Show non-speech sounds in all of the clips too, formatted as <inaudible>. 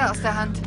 sofort das Messer aus der Hand.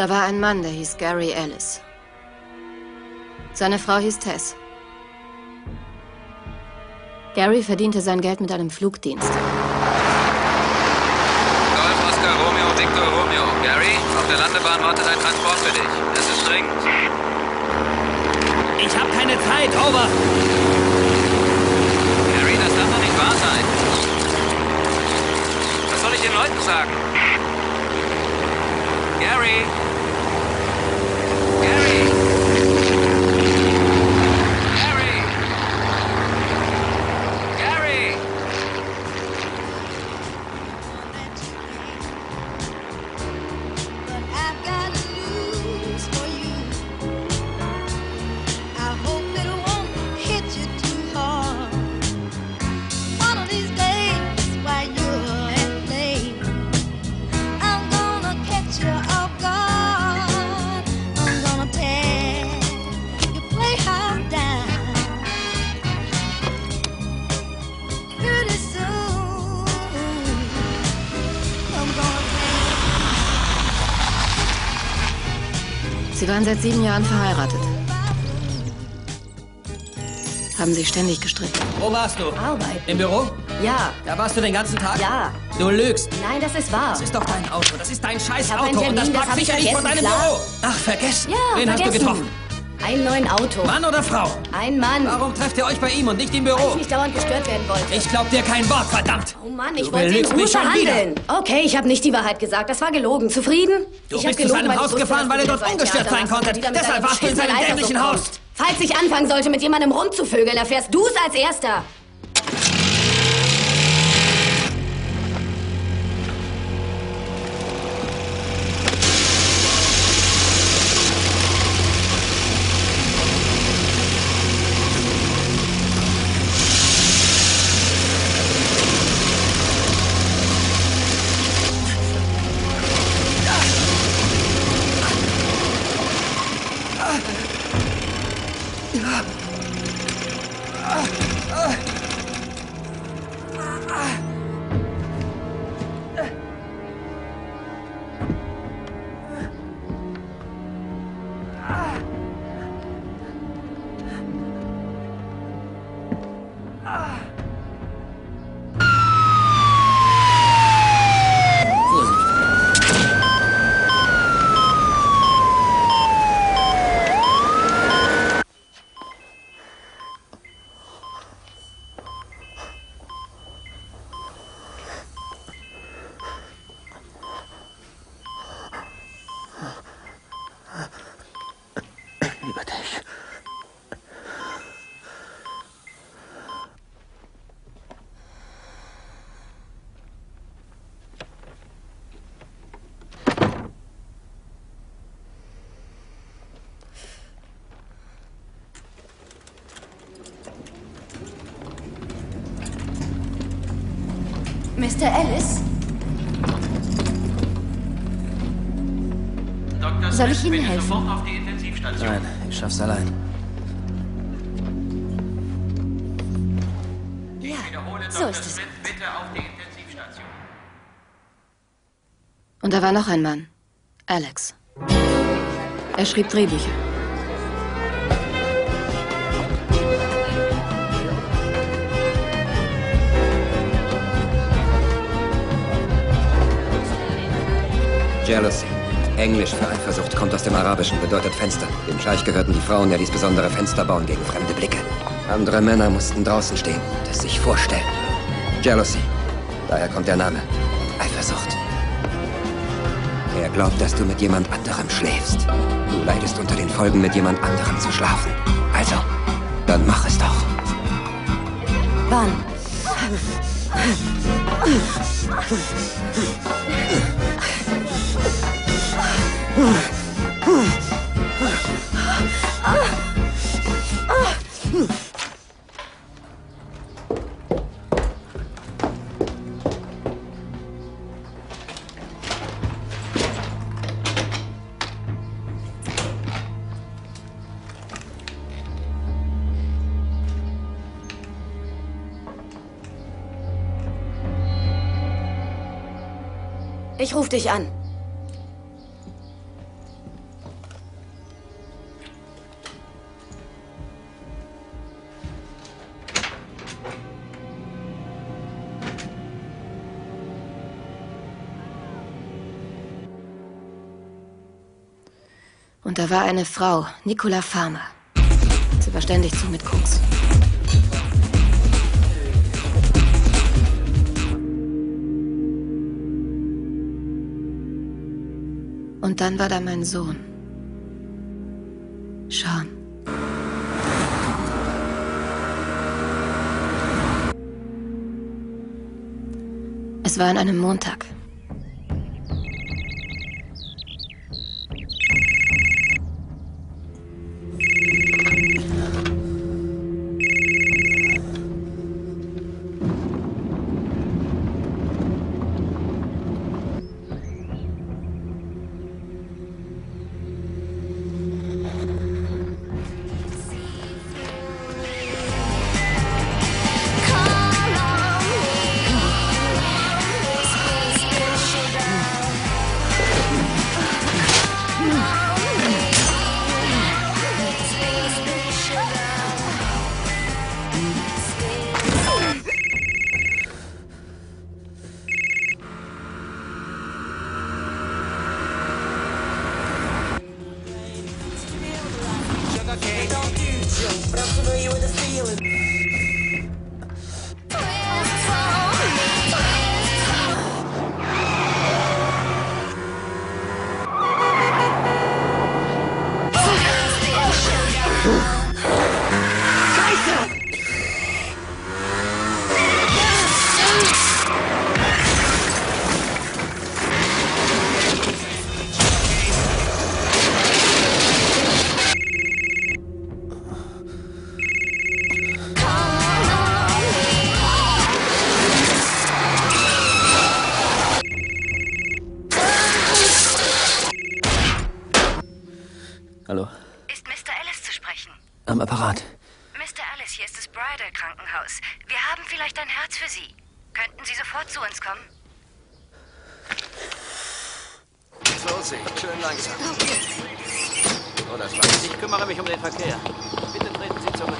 Da war ein Mann, der hieß Gary Ellis. Seine Frau hieß Tess. Gary verdiente sein Geld mit einem Flugdienst. Golf Oscar Romeo Victor Romeo. Gary, auf der Landebahn wartet ein Transport für dich. Es ist dringend. Ich habe keine Zeit, over. Gary, das darf doch nicht wahr sein. Was soll ich den Leuten sagen? Gary! Gary! Waren seit sieben Jahren verheiratet. Haben sich ständig gestritten. Wo warst du? Arbeit. Im Büro? Ja. Da warst du den ganzen Tag? Ja. Du lügst. Nein, das ist wahr. Das ist doch dein Auto. Das ist dein scheiß Auto. Und das Termin, das ich sicherlich vor vergessen, deinem klar. Büro. Ach, vergessen. Ja, Wen hast du vergessen. getroffen? Einen neuen Auto. Mann oder Frau? Ein Mann. Warum trefft ihr euch bei ihm und nicht im Weil Büro? ich nicht dauernd gestört werden wollte. Ich glaub dir kein Wort, verdammt. Oh Mann, ich Du wollte schon wieder. verhandeln. Okay, ich habe nicht die Wahrheit gesagt. Das war gelogen. Zufrieden? Du ich bist zu gelogen, seinem weil ich Haus wusste, gefahren, dass weil er du dort ungestört sein konnte. Deshalb warst du in seinem dämlichen Haus. Falls ich anfangen sollte, mit jemandem rumzuvögeln, erfährst du's als Erster. Sofort auf die Intensivstation. Nein, ich schaff's allein. Ja, Wiederhole, so Dr. ist es. Smith, bitte auf die Intensivstation. Und da war noch ein Mann. Alex. Er schrieb Drehbücher. Jealousy. Englisch für Eifersucht kommt aus dem Arabischen, bedeutet Fenster. Dem Scheich gehörten die Frauen, der ließ besondere Fenster bauen gegen fremde Blicke. Andere Männer mussten draußen stehen und es sich vorstellen. Jealousy. Daher kommt der Name. Eifersucht. Er glaubt, dass du mit jemand anderem schläfst. Du leidest unter den Folgen, mit jemand anderem zu schlafen. Also, dann mach es doch. Wann? Ich ruf dich an. Da war eine Frau, Nicola Farmer. Sie war ständig zu mit Koks. Und dann war da mein Sohn. Sean. Es war an einem Montag. Verkehr. Bitte treten Sie zurück.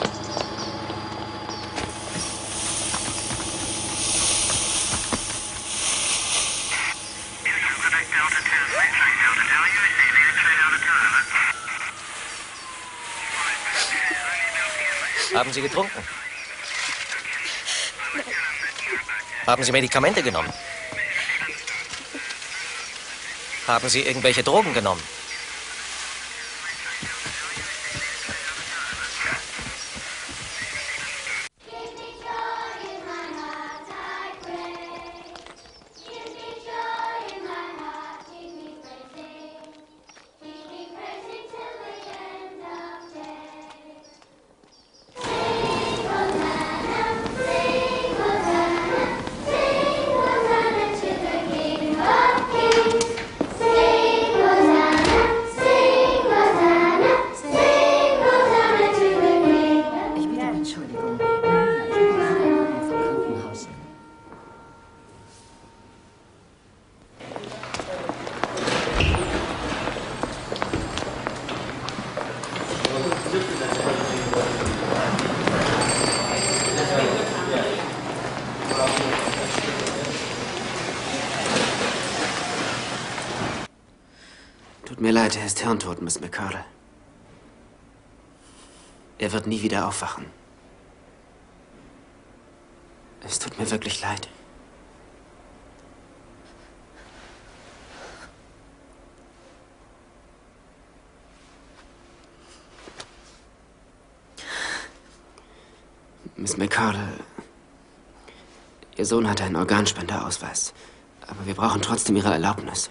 Haben Sie getrunken? Haben Sie Medikamente genommen? Haben Sie irgendwelche Drogen genommen? Wieder aufwachen. Es tut mir wirklich leid. Miss McCardle, Ihr Sohn hat einen Organspenderausweis. Aber wir brauchen trotzdem Ihre Erlaubnis.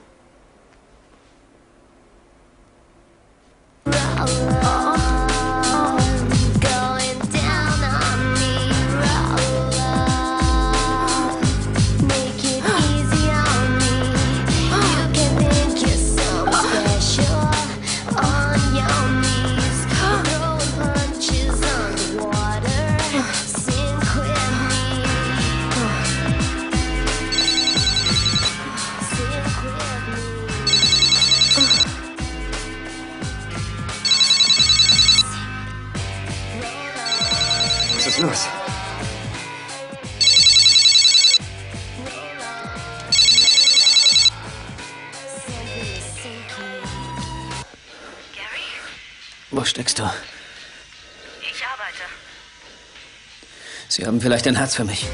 Vielleicht ein Herz für mich.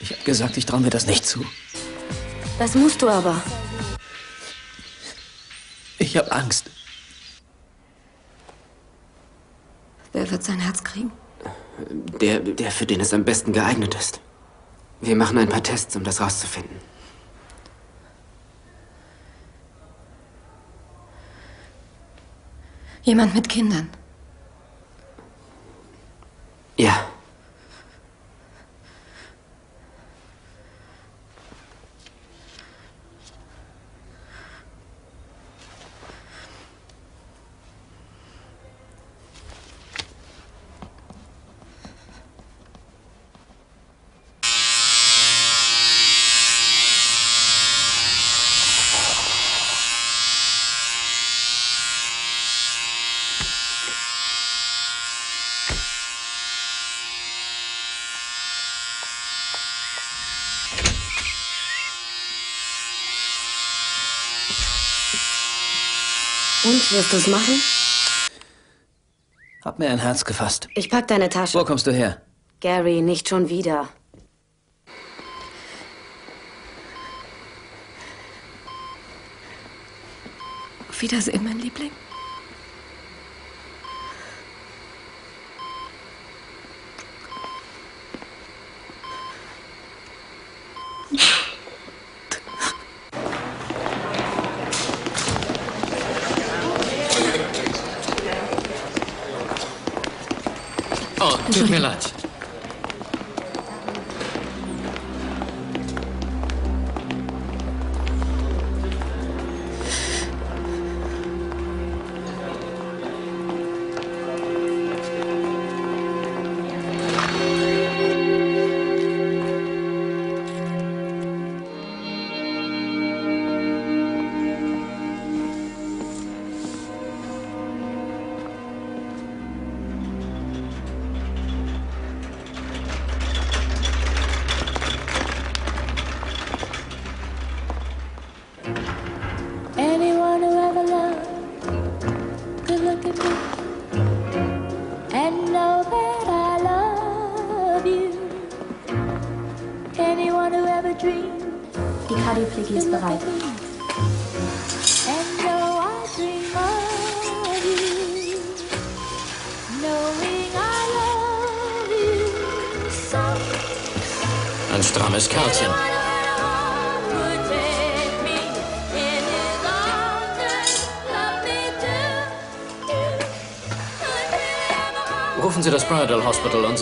Ich habe gesagt, ich traue mir das nicht zu. Das musst du aber. Ich habe Angst. Wer wird sein Herz kriegen? Der, der, für den es am besten geeignet ist. Wir machen ein paar Tests, um das rauszufinden. Jemand mit Kindern. Ja. Und, wirst du es machen? Hab mir ein Herz gefasst. Ich pack deine Tasche. Wo kommst du her? Gary, nicht schon wieder. Auf Wiedersehen, mein Liebling.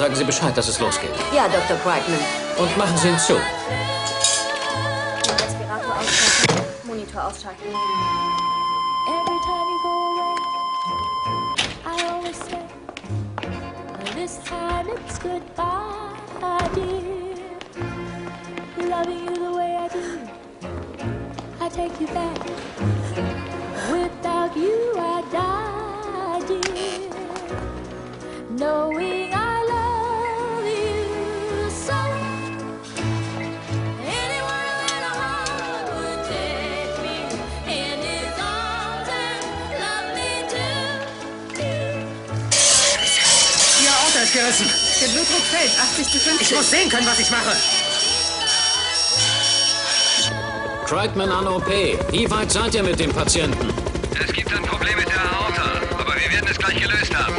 Sagen Sie Bescheid, dass es losgeht. Ja, Dr. Brightman. Und machen Sie ihn zu. Respirator ausschalten, Monitor ausschalten. Können, was ich mache. Kreitman an OP. Wie weit seid ihr mit dem Patienten? Es gibt ein Problem mit der Aorta, aber wir werden es gleich gelöst haben.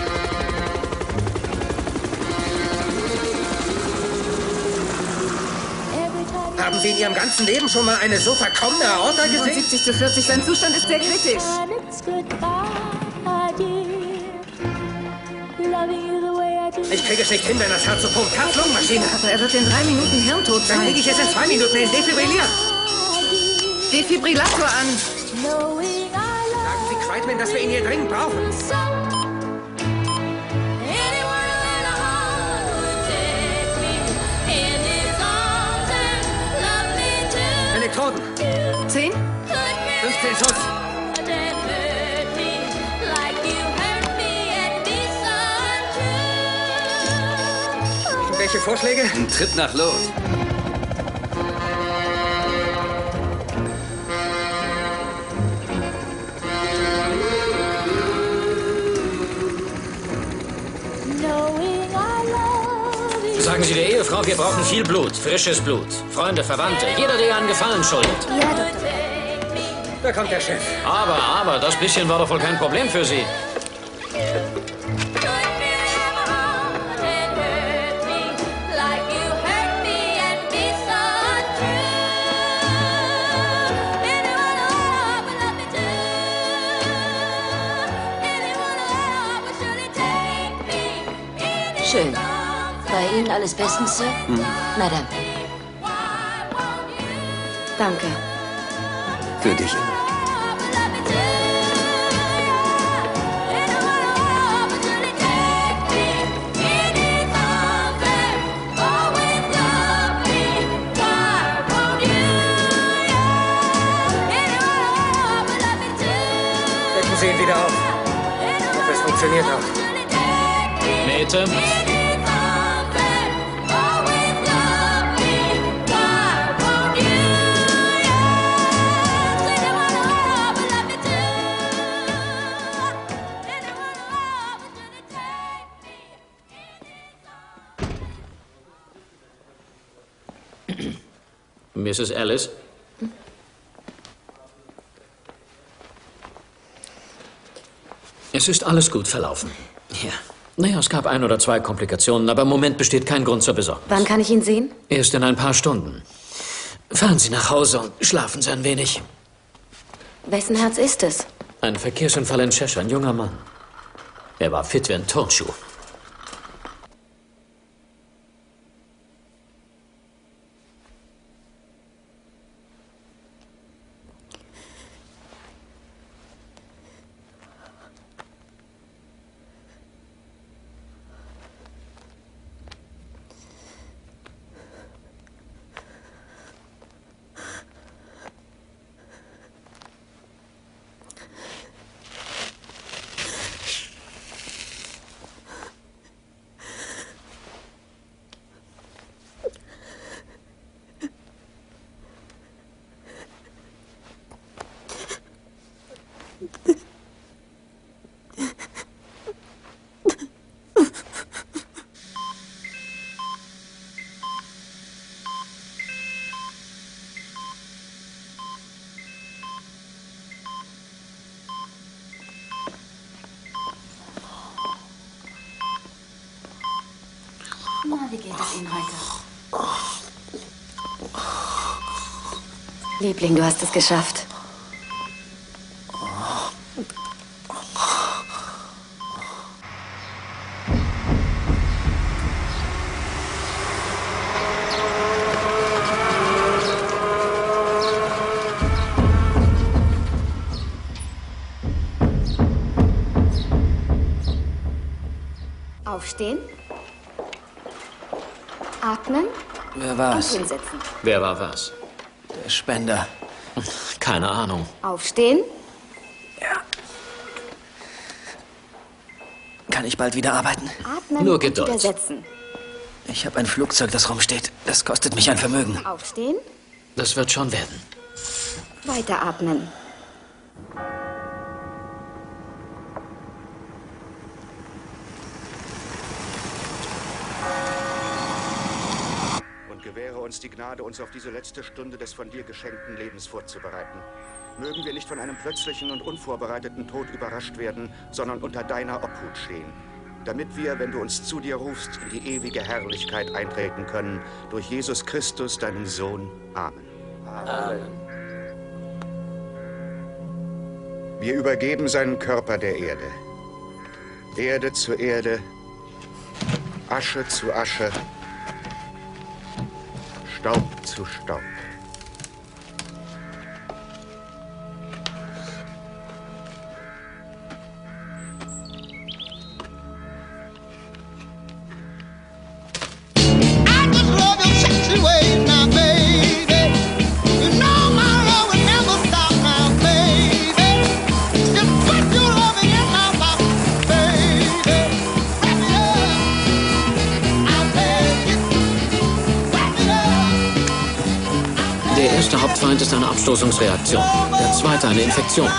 Haben Sie in Ihrem ganzen Leben schon mal eine so verkommene Aorta gesehen? 70 zu 40. Sein Zustand ist sehr kritisch. Ich kriege es nicht hin, wenn das Herz so pumpt. Herz-Lungen-Maschine. Aber er wird in drei Minuten hirntot Dann sein. lege ich es in zwei Minuten in Defibrillieren. Defibrillator an. Sagen Sie Kreitman, dass wir ihn hier dringend brauchen. so. Anyone in a Irgendwelche Vorschläge? Ein Tritt nach Lot. Sagen Sie der Ehefrau, wir brauchen viel Blut, frisches Blut. Freunde, Verwandte, jeder, der einen Gefallen schuldet. Ja, Doktor. Da kommt der Chef. Aber, aber, das bisschen war doch wohl kein Problem für Sie. Ihnen alles bestens, Sir? Madame. Danke. Für dich. Decken Sie ihn wieder auf. Ich hoffe, es funktioniert auch. Mete, Mrs. Alice. Es ist alles gut verlaufen. Ja. Naja, es gab ein oder zwei Komplikationen, aber im Moment besteht kein Grund zur Besorgnis. Wann kann ich ihn sehen? Erst in ein paar Stunden. Fahren Sie nach Hause und schlafen Sie ein wenig. Wessen Herz ist es? Ein Verkehrsunfall in Cheshire, ein junger Mann. Er war fit wie ein Turnschuh. Na, wie geht es Ihnen heute? Liebling, du hast es geschafft. Und hinsetzen. Wer war was? Der Spender. Keine Ahnung. Aufstehen. Kann ich bald wieder arbeiten? Atmen Nur und Geduld. wieder setzen. Ich habe ein Flugzeug, das rumsteht. Das kostet mich ein Vermögen. Aufstehen. Das wird schon werden. Weiteratmen. Gnade, uns auf diese letzte Stunde des von dir geschenkten Lebens vorzubereiten. Mögen wir nicht von einem plötzlichen und unvorbereiteten Tod überrascht werden, sondern unter deiner Obhut stehen. Damit wir, wenn du uns zu dir rufst, in die ewige Herrlichkeit eintreten können. Durch Jesus Christus, deinen Sohn. Amen. Amen. Wir übergeben seinen Körper der Erde. Erde zu Erde, Asche zu Asche, Staub zu Staub. Eine Abstoßungsreaktion. Der zweite eine Infektion.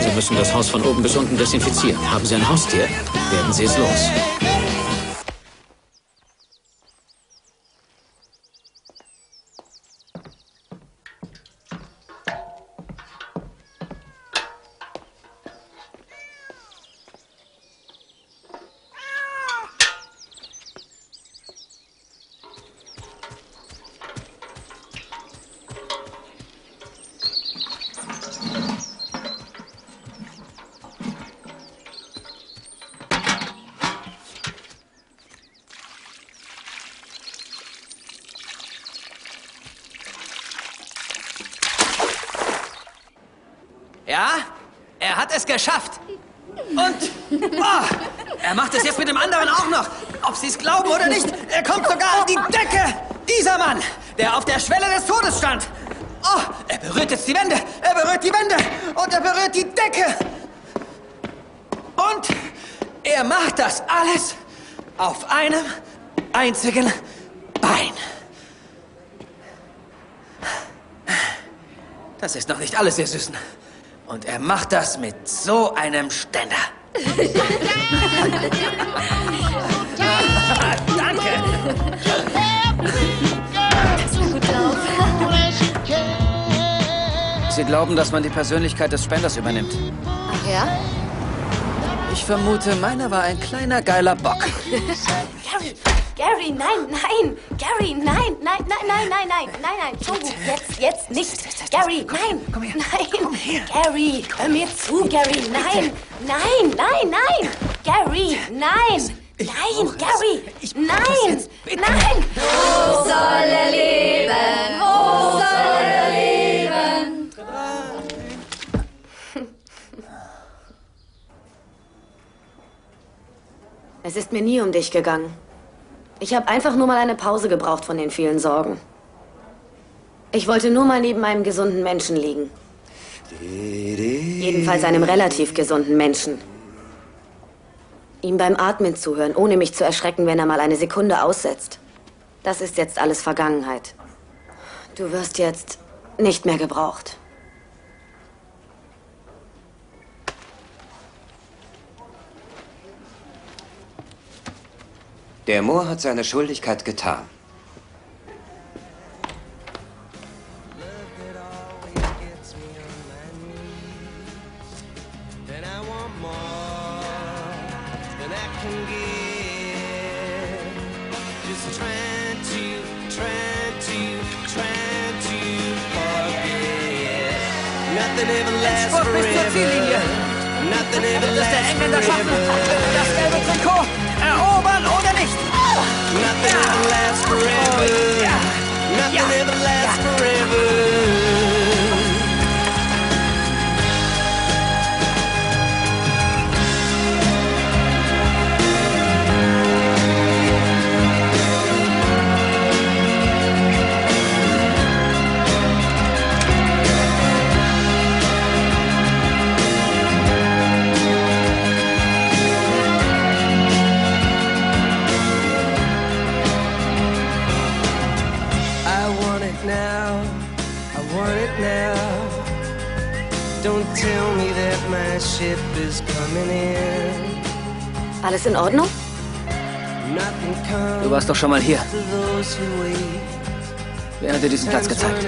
Sie müssen das Haus von oben bis unten desinfizieren. Haben Sie ein Haustier? Werden Sie es los. Einem einzigen Bein. Das ist noch nicht alles, ihr Süßen. Und er macht das mit so einem Ständer. Danke. Sie glauben, dass man die Persönlichkeit des Spenders übernimmt. Ach ja? Ich vermute, meiner war ein kleiner geiler Bock. Gary, Gary, nein, nein. Gary, nein, nein, nein, nein, nein, nein, nein, nein. Schon gut. Jetzt, jetzt nicht. Gary, nein. Komm her. Nein. Gary, hör mir zu, Gary. Nein, nein, nein, nein. Gary, nein. Nein, Gary. Nein. Nein. Wo soll er leben? Wo soll er leben? Es ist mir nie um dich gegangen. Ich habe einfach nur mal eine Pause gebraucht von den vielen Sorgen. Ich wollte nur mal neben einem gesunden Menschen liegen. Jedenfalls einem relativ gesunden Menschen. Ihm beim Atmen zuhören, ohne mich zu erschrecken, wenn er mal eine Sekunde aussetzt. Das ist jetzt alles Vergangenheit. Du wirst jetzt nicht mehr gebraucht. Der Moor hat seine Schuldigkeit getan. Nothing ever lasts forever. Nothing ever lasts forever. last forever. Alles in Ordnung? Du warst doch schon mal hier. Wer hat dir diesen Platz gezeigt?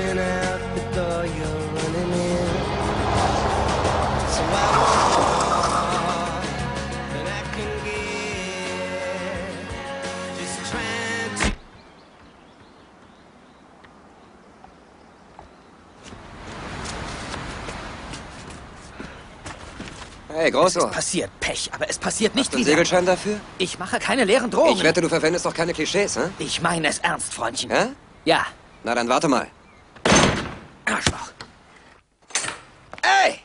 Hey, Grosso. Es passiert Pech, aber es passiert nicht Hast du einen wieder. Segelschein dafür? Ich mache keine leeren Drohungen. Ich wette, du verwendest doch keine Klischees, hä? Ich meine es ernst, Freundchen. Hä? Ja. Na dann warte mal. Arschloch. Ey!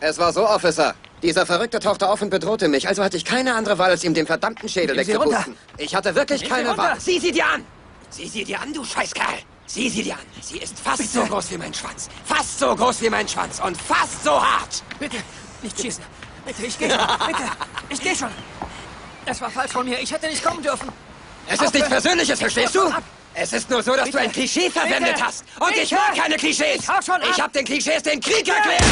Es war so, Officer. Dieser Verrückte tauchte auf und bedrohte mich, also hatte ich keine andere Wahl, als ihm den verdammten Schädel wegzupusten. Ich hatte wirklich Nehmen keine. Wahl. Sieh sie dir an! Sieh sie dir an, du Scheißkerl! Sieh sie dir an. Sie ist fast Bitte. so groß wie mein Schwanz. Fast so groß wie mein Schwanz und fast so hart. Bitte, nicht schießen. Bitte, ich gehe schon. Bitte, ich gehe schon. Es war falsch von mir. Ich hätte nicht kommen dürfen. Es ist nichts. Persönliches, verstehst du? Ab. Es ist nur so, dass Bitte. du ein Klischee verwendet Bitte. hast. Und ich Bitte. mag keine Klischees. Ich hau schon ab. Ich hab den Klischees den Krieg Bitte. erklärt.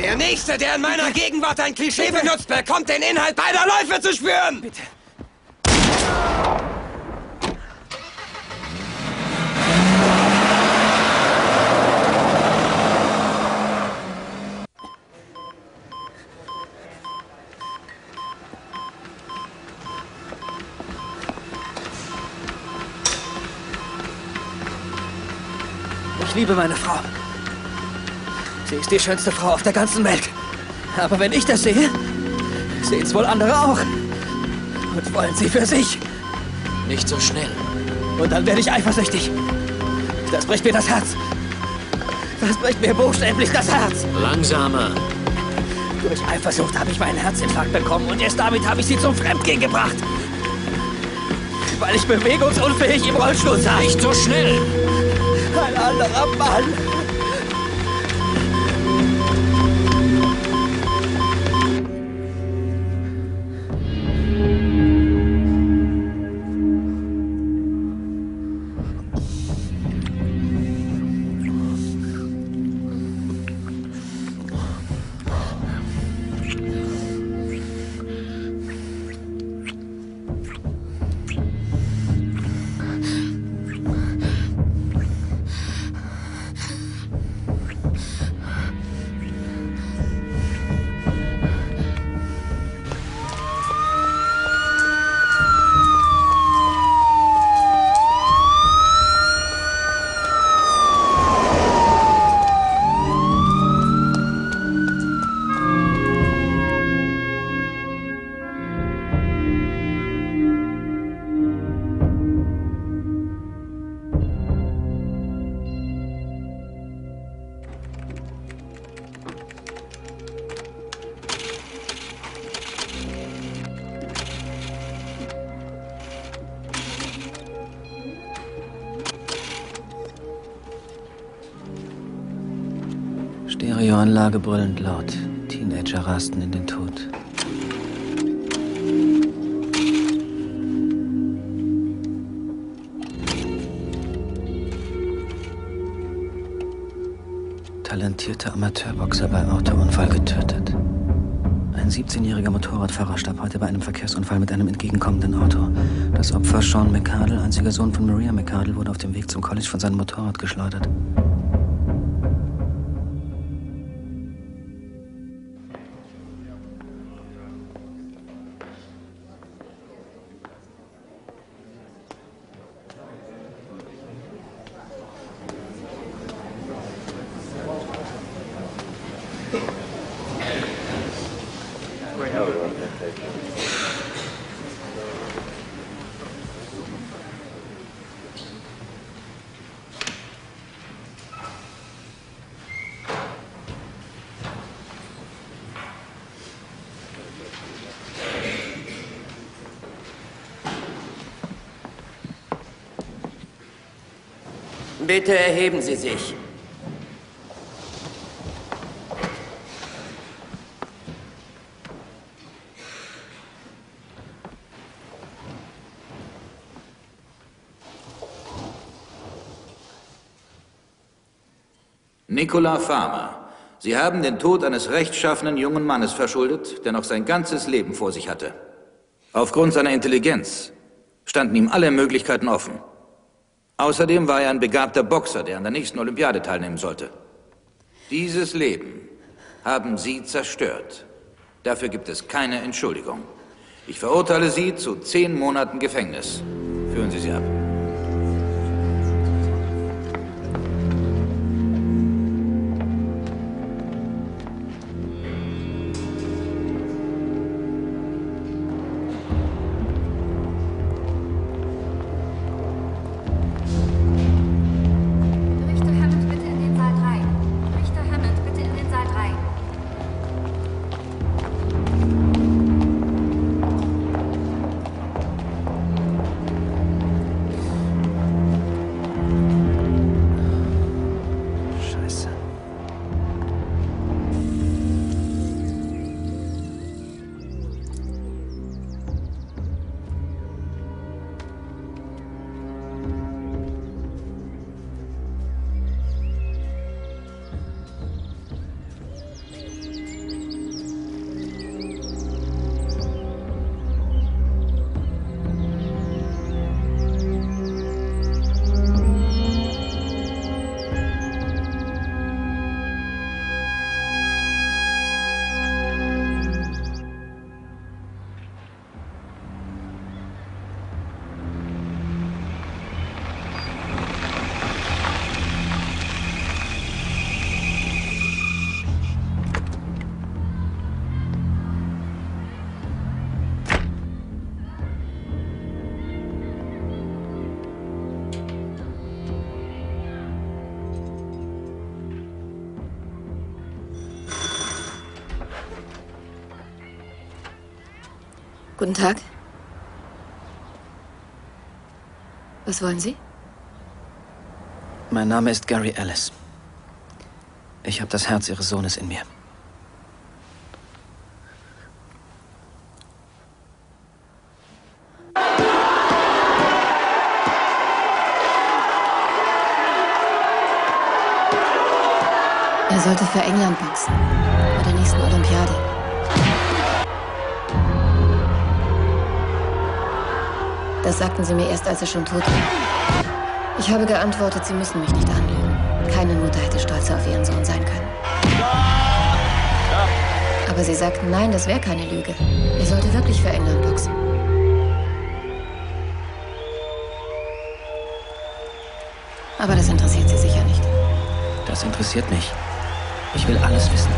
Der Nächste, der in meiner Gegenwart ein Klischee Bitte. benutzt, bekommt den Inhalt beider Läufe zu spüren. Bitte. Ich liebe meine Frau. Sie ist die schönste Frau auf der ganzen Welt. Aber wenn ich das sehe, sehen es wohl andere auch. Und wollen sie für sich. Nicht so schnell. Und dann werde ich eifersüchtig. Das bricht mir das Herz. Das bricht mir buchstäblich das Herz. Langsamer. Durch Eifersucht habe ich meinen Herzinfarkt bekommen und erst damit habe ich sie zum Fremdgehen gebracht. Weil ich bewegungsunfähig im Rollstuhl saß. Nicht so schnell. Ein anderer Stereoanlage brüllend laut. Teenager rasten in den Tod. Talentierter Amateurboxer bei Autounfall getötet. Ein 17-jähriger Motorradfahrer starb heute bei einem Verkehrsunfall mit einem entgegenkommenden Auto. Das Opfer Sean McCardle, einziger Sohn von Maria McCardle, wurde auf dem Weg zum College von seinem Motorrad geschleudert. Bitte erheben Sie sich. Nicola Farmer. Sie haben den Tod eines rechtschaffenen jungen Mannes verschuldet, der noch sein ganzes Leben vor sich hatte. Aufgrund seiner Intelligenz standen ihm alle Möglichkeiten offen. Außerdem war er ein begabter Boxer, der an der nächsten Olympiade teilnehmen sollte. Dieses Leben haben Sie zerstört. Dafür gibt es keine Entschuldigung. Ich verurteile Sie zu zehn Monaten Gefängnis. Führen Sie sie ab. Guten Tag. Was wollen Sie? Mein Name ist Gary Ellis. Ich habe das Herz Ihres Sohnes in mir. Er sollte für England boxen. Bei der nächsten Olympiade. Das sagten Sie mir erst, als er schon tot war. Ich habe geantwortet, Sie müssen mich nicht anlügen. Keine Mutter hätte stolzer auf ihren Sohn sein können. Aber Sie sagten, nein, das wäre keine Lüge. Er sollte wirklich für England boxen. Aber das interessiert Sie sicher nicht. Das interessiert mich. Ich will alles wissen.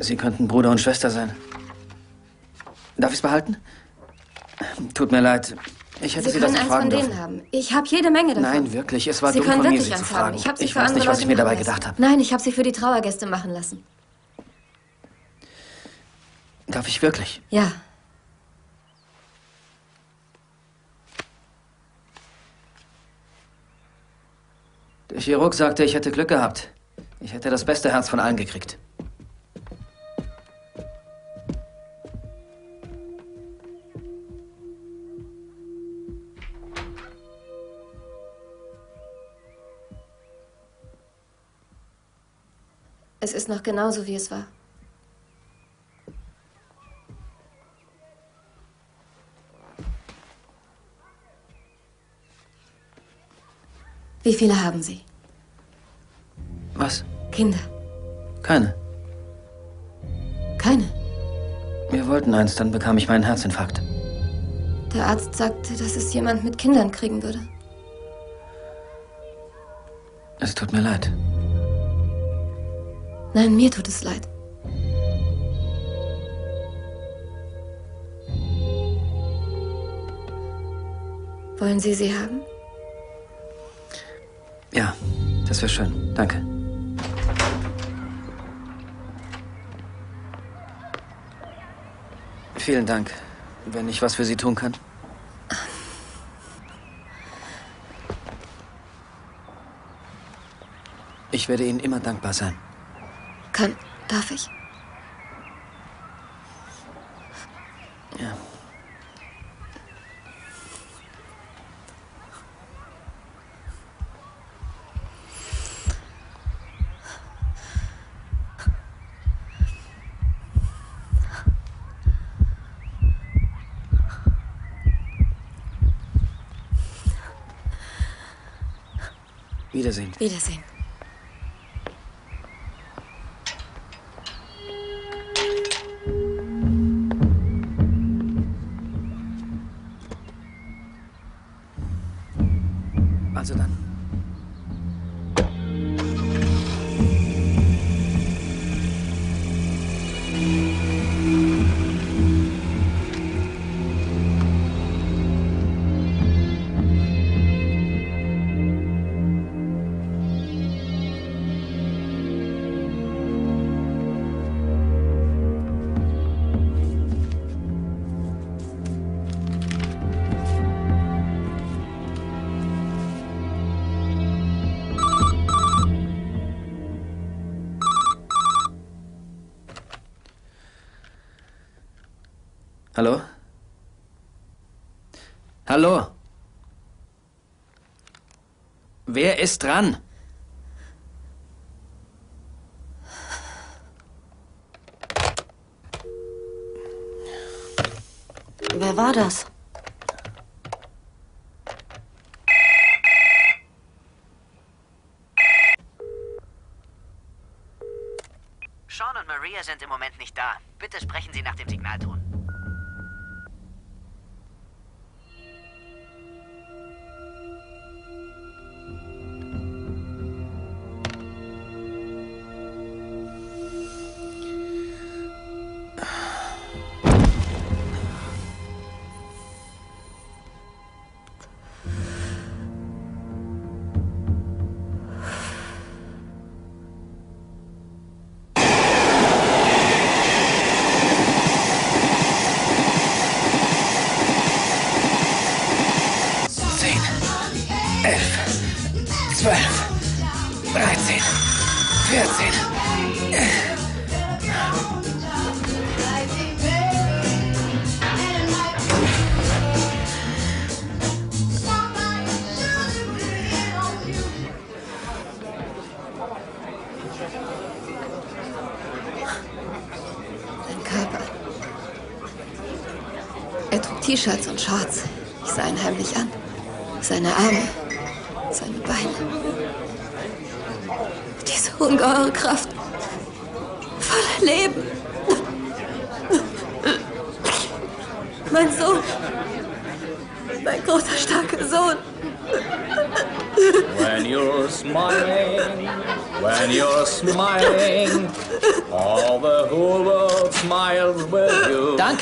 Sie könnten Bruder und Schwester sein. Darf ich es behalten? Tut mir leid. Ich hätte Sie Sie, das können nicht eins fragen von dürfen. denen haben. Ich habe jede Menge davon. Nein, wirklich. Es war Sie dumm können von mir, Sie zu eins haben. fragen. Ich habe sie ich weiß nicht, was ich mir Leute dabei gedacht habe. Nein, ich habe sie für die Trauergäste machen lassen. Darf ich wirklich? Ja. Der Chirurg sagte, ich hätte Glück gehabt. Ich hätte das beste Herz von allen gekriegt. Es ist noch genauso, wie es war. Wie viele haben Sie? Was? Kinder? Keine. Keine. Wir wollten eins, dann bekam ich meinen Herzinfarkt. Der Arzt sagte, dass es jemand mit Kindern kriegen würde. Es tut mir leid. Nein, mir tut es leid. Wollen Sie sie haben? Ja, das wäre schön. Danke. Vielen Dank. Wenn ich was für Sie tun kann. Ich werde Ihnen immer dankbar sein. Kann, darf ich? Ja. Wiedersehen. Wiedersehen. Hallo? Hallo? Wer ist dran? Wer war das? Sean und Maria sind im Moment nicht da. Bitte sprechen Sie nach dem Signalton.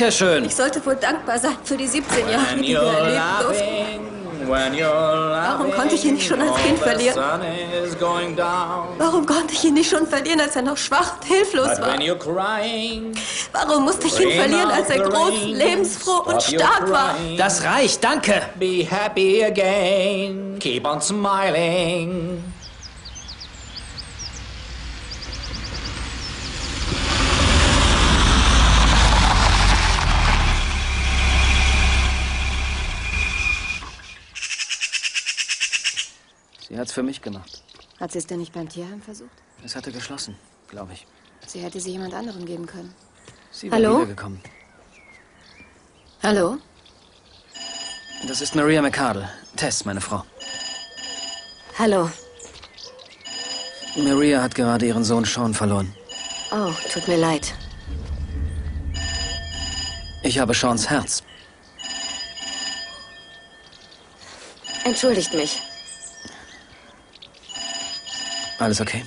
You. Dankeschön. Ich sollte wohl dankbar sein für die 17 Jahre, When die wir you're erleben durften. laughing, when you're laughing, Warum konnte ich ihn nicht schon als Kind verlieren? sun is going down. Warum konnte ich ihn nicht schon verlieren, als er noch schwach und hilflos But war? when you're crying, Warum musste ich ihn Rain verlieren, als er groß, rain, lebensfroh und stark war? Das reicht, danke. Be happy again, keep on smiling. Sie hat's für mich gemacht. Hat sie es denn nicht beim Tierheim versucht? Es hatte geschlossen, glaube ich. Sie hätte sie jemand anderem geben können. Sie war Hallo? wiedergekommen. Hallo? Das ist Maria McCardle. Tess, meine Frau. Hallo. Maria hat gerade ihren Sohn Sean verloren. Oh, tut mir leid. Ich habe Seans Herz. Entschuldigt mich. Alles okay?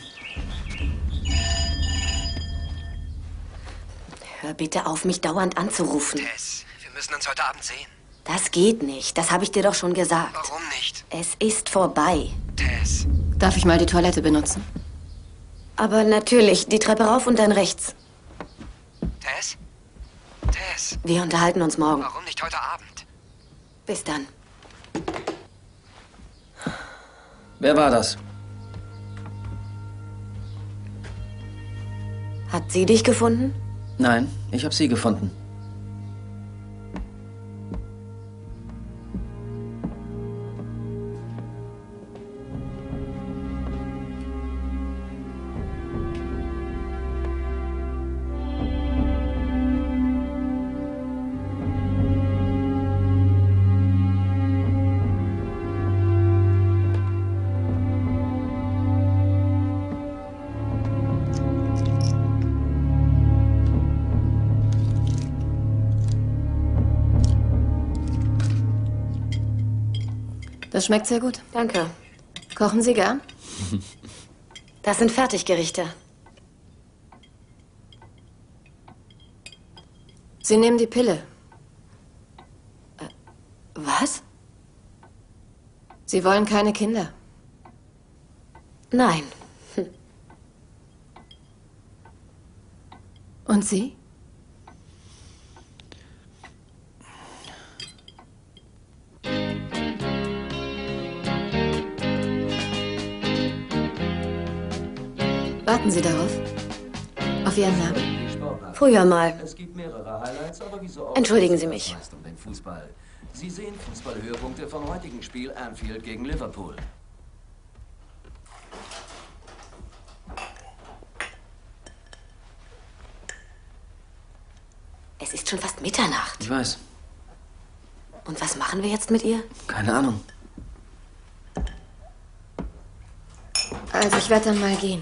Hör bitte auf, mich dauernd anzurufen. Tess, wir müssen uns heute Abend sehen. Das geht nicht. Das habe ich dir doch schon gesagt. Warum nicht? Es ist vorbei. Tess. Darf ich mal die Toilette benutzen? Aber natürlich, die Treppe rauf und dann rechts. Tess? Tess. Wir unterhalten uns morgen. Warum nicht heute Abend? Bis dann. Wer war das? Hat sie dich gefunden? Nein, ich habe sie gefunden. Das schmeckt sehr gut. Danke. Kochen Sie gern? <laughs> Das sind Fertiggerichte. Sie nehmen die Pille. Äh, Was? Sie wollen keine Kinder. Nein. Und Sie? Warten Sie darauf? Auf Ihren Namen? Früher mal. Es gibt mehrere Highlights, aber wie so oft Entschuldigen Sie es mich. meist um den Fußball. Sie sehen Fußballhöhepunkte vom heutigen Spiel Anfield gegen Liverpool. Es ist schon fast Mitternacht. Ich weiß. Und was machen wir jetzt mit ihr? Keine Ahnung. Also, ich werde dann mal gehen.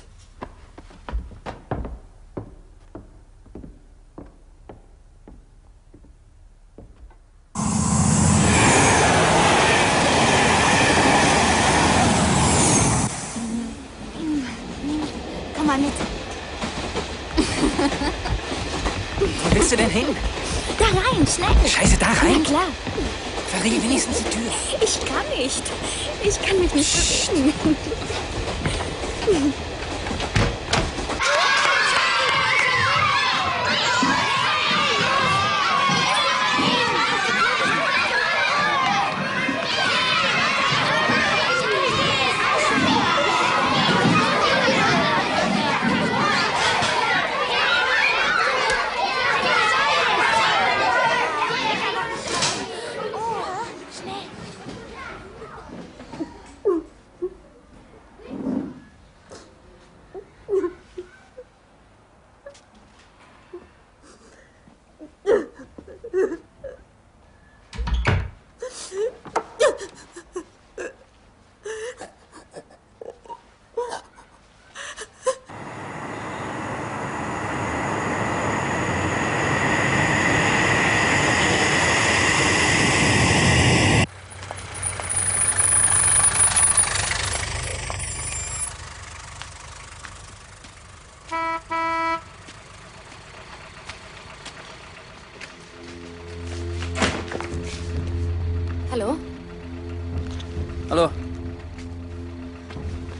Hallo?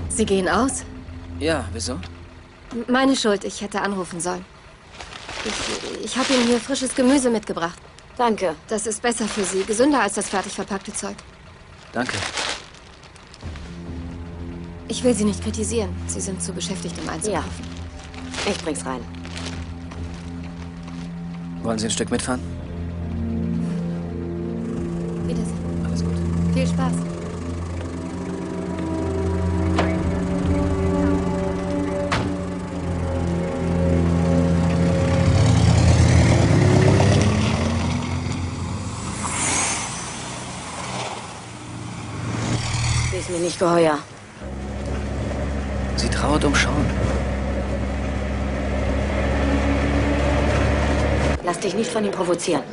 Sie gehen aus? Ja, wieso? Meine Schuld, ich hätte anrufen sollen. Ich, ich habe Ihnen hier frisches Gemüse mitgebracht. Danke. Das ist besser für Sie, gesünder als das fertig verpackte Zeug. Danke. Ich will Sie nicht kritisieren. Sie sind zu beschäftigt, um einzukaufen. Ich bring's rein. Wollen Sie ein Stück mitfahren? Wiedersehen. Alles gut. Viel Spaß. Sie ist mir nicht geheuer. Sie trauert um Sean. Lass dich nicht von ihm provozieren.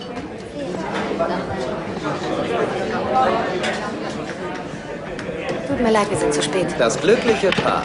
Tut mir leid, wir sind zu spät. Das glückliche Paar.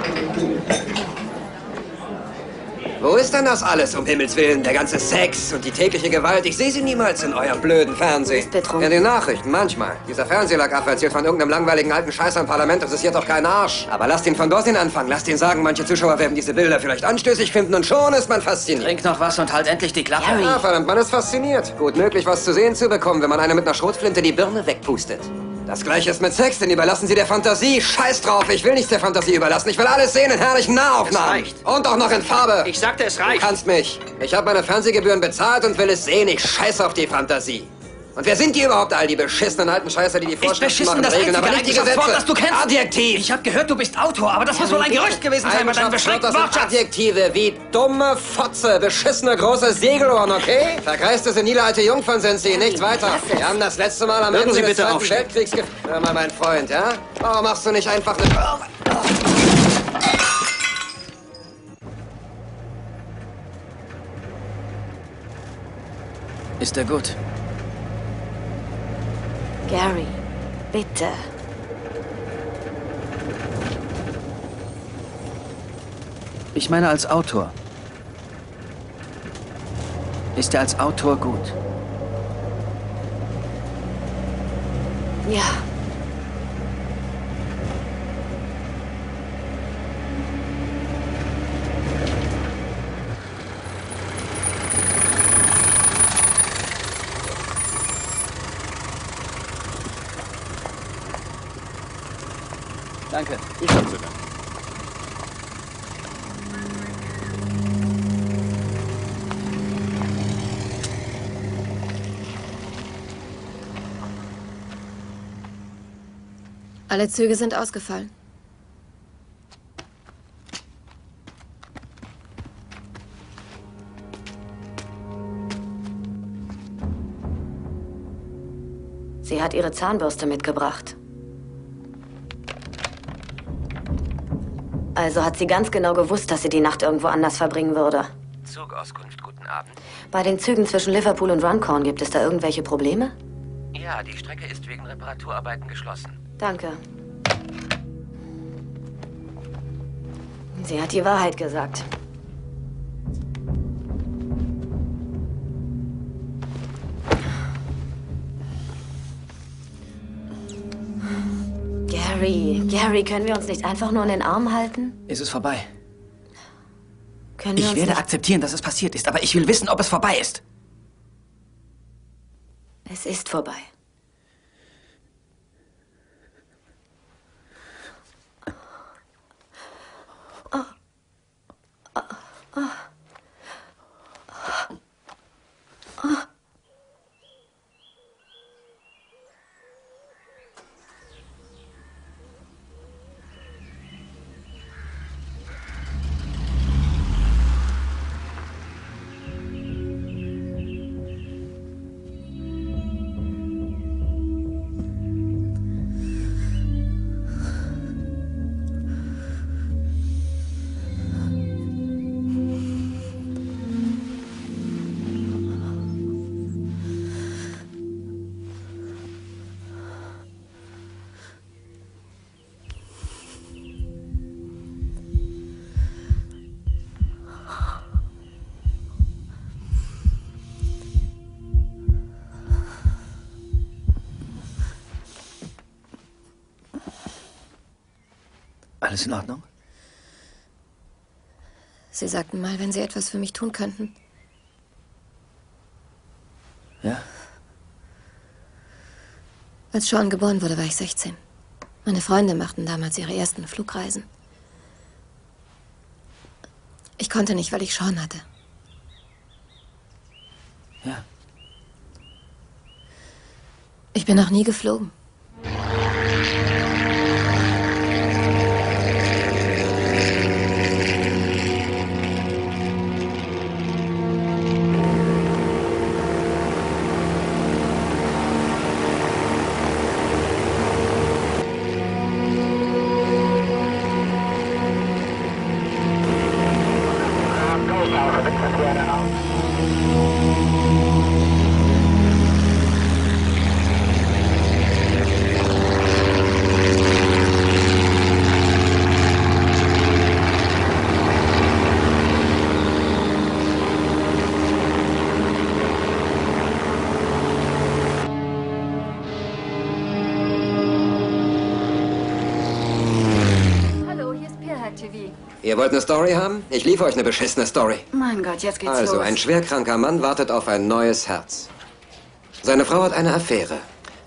Wo ist denn das alles, um Himmels Willen? Der ganze Sex und die tägliche Gewalt. Ich sehe sie niemals in eurem blöden Fernsehen. Ja, die Nachrichten, manchmal. Dieser Fernsehlackaffe erzählt von irgendeinem langweiligen alten Scheißer im Parlament. Das ist jetzt doch kein Arsch. Aber lasst ihn von dorthin anfangen. Lasst ihn sagen, manche Zuschauer werden diese Bilder vielleicht anstößig finden und schon ist man fasziniert. Trink noch was und halt endlich die Klappe. Ja, verdammt, man ist fasziniert. Gut möglich, was zu sehen zu bekommen, wenn man einem mit einer Schrotflinte die Birne wegpustet. Das gleiche ist mit Sex, den überlassen Sie der Fantasie. Scheiß drauf, ich will nichts der Fantasie überlassen. Ich will alles sehen in herrlichen Nahaufnahmen. Es reicht. Und auch noch in Farbe. Ich sagte, es reicht. Du kannst mich. Ich habe meine Fernsehgebühren bezahlt und will es sehen. Ich scheiß auf die Fantasie. Und wer sind die überhaupt, all die beschissenen alten Scheißer, die die Vorschriften beschissen machen, das regeln, aber nicht die Gesetze? Wort, das du kennst? Adjektiv. Ich habe gehört, du bist Autor, aber das muss wohl ein Gerücht gewesen sein bei deinem beschränkten Wortschatz. Adjektive wie dumme Fotze, beschissene große Segelohren, okay? Vergreiste, senile alte Jungfern sind sie, nicht weiter. Wir haben das letzte Mal am Mögen Ende des bitte Zweiten aufstehen. Weltkriegs... ge- Hör mal, mein Freund, ja? Warum machst du nicht einfach eine... Ist er gut? Gary, bitte. Ich meine als Autor. Ist er als Autor gut? Ja. Danke. Ich hab's sogar. Alle Züge sind ausgefallen. Sie hat ihre Zahnbürste mitgebracht. Also hat sie ganz genau gewusst, dass sie die Nacht irgendwo anders verbringen würde. Zugauskunft, guten Abend. Bei den Zügen zwischen Liverpool und Runcorn gibt es da irgendwelche Probleme? Ja, die Strecke ist wegen Reparaturarbeiten geschlossen. Danke. Sie hat die Wahrheit gesagt. Gary, Gary, können wir uns nicht einfach nur in den Arm halten? Ist es vorbei? Können wir Ich werde akzeptieren, dass es passiert ist, aber ich will wissen, ob es vorbei ist. Es ist vorbei. Alles in Ordnung? Sie sagten mal, wenn Sie etwas für mich tun könnten. Ja? Als Sean geboren wurde, war ich 16. Meine Freunde machten damals ihre ersten Flugreisen. Ich konnte nicht, weil ich Sean hatte. Ja. Ich bin noch nie geflogen. Wollt eine Story haben? Ich liefere euch eine beschissene Story. Mein Gott, jetzt geht's Also, los. ein schwerkranker Mann wartet auf ein neues Herz. Seine Frau hat eine Affäre.